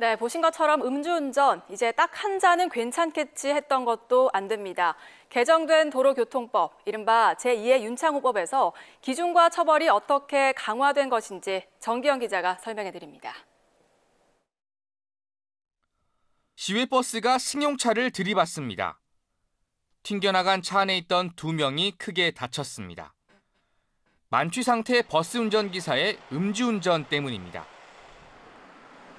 네, 보신 것처럼 음주운전 이제 딱 한 잔은 괜찮겠지 했던 것도 안 됩니다. 개정된 도로교통법, 이른바 제2의 윤창호법에서 기준과 처벌이 어떻게 강화된 것인지 정기영 기자가 설명해 드립니다. 시외버스가 승용차를 들이받습니다. 튕겨나간 차 안에 있던 두 명이 크게 다쳤습니다. 만취 상태 버스 운전기사의 음주운전 때문입니다.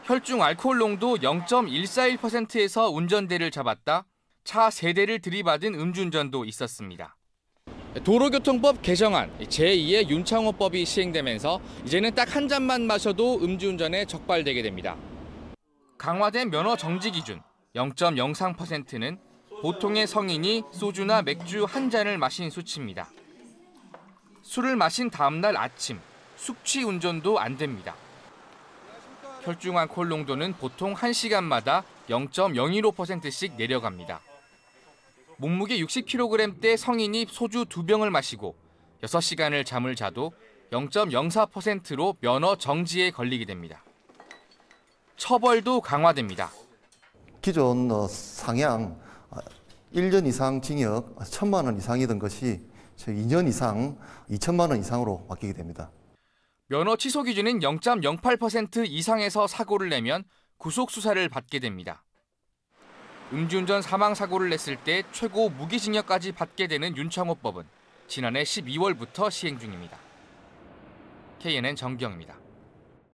혈중 알코올 농도 0.141%에서 운전대를 잡았다 차 3대를 들이받은 음주운전도 있었습니다. 도로교통법 개정안 제2의 윤창호법이 시행되면서 이제는 딱 한 잔만 마셔도 음주운전에 적발되게 됩니다. 강화된 면허 정지 기준 0.03%는 보통의 성인이 소주나 맥주 한 잔을 마신 수치입니다. 술을 마신 다음 날 아침 숙취 운전도 안 됩니다. 혈중 알코올 농도는 보통 1시간마다 0.015%씩 내려갑니다. 몸무게 60kg대 성인이 소주 2병을 마시고 6시간을 잠을 자도 0.04%로 면허 정지에 걸리게 됩니다. 처벌도 강화됩니다. 기존 어, 상향 1년 이상 징역 1천만 원 이상이던 것이 2년 이상 2천만 원 이상으로 바뀌게 됩니다. 면허 취소 기준은 0.08% 이상에서 사고를 내면 구속 수사를 받게 됩니다. 음주운전 사망 사고를 냈을 때 최고 무기징역까지 받게 되는 윤창호법은 지난해 12월부터 시행 중입니다. KNN 정경입니다.